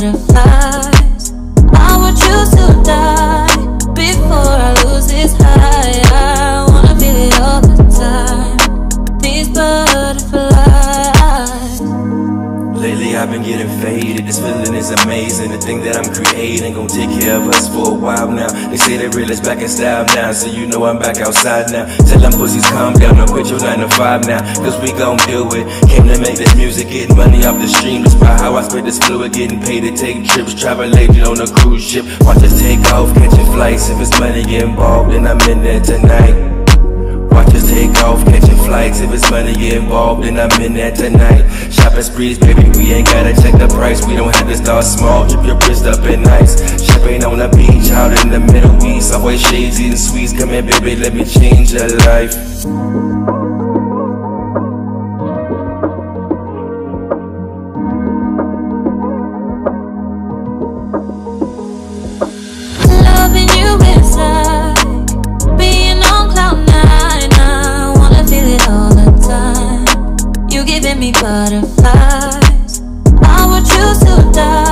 butterflies. I would choose to die before I lose this high. I wanna feel it all the time. These butterflies. Lately I've been getting faded. This feeling is amazing. The thing that I'm creating gon' take care of us for a while now. They say the real back in style now, so you know I'm back outside now. Tell them pussies calm down your 9 to 5 now. Cause we gon' do it. Came to make this music, getting money off the stream. Despite how I spread this fluid, getting paid to take trips. Travel agent on a cruise ship. Watch us take off, catching flights. If it's money involved, then I'm in there tonight. Watch us take off, catching flights. If it's money involved, then I'm in there tonight. Shopping sprees, baby, we ain't gotta check the price. We don't have to start small, drip your wrist up in nice. Champagne on the beach, out in the Middle East. Always shades, eating sweets. Come here, baby, let me change your life. I would choose to die.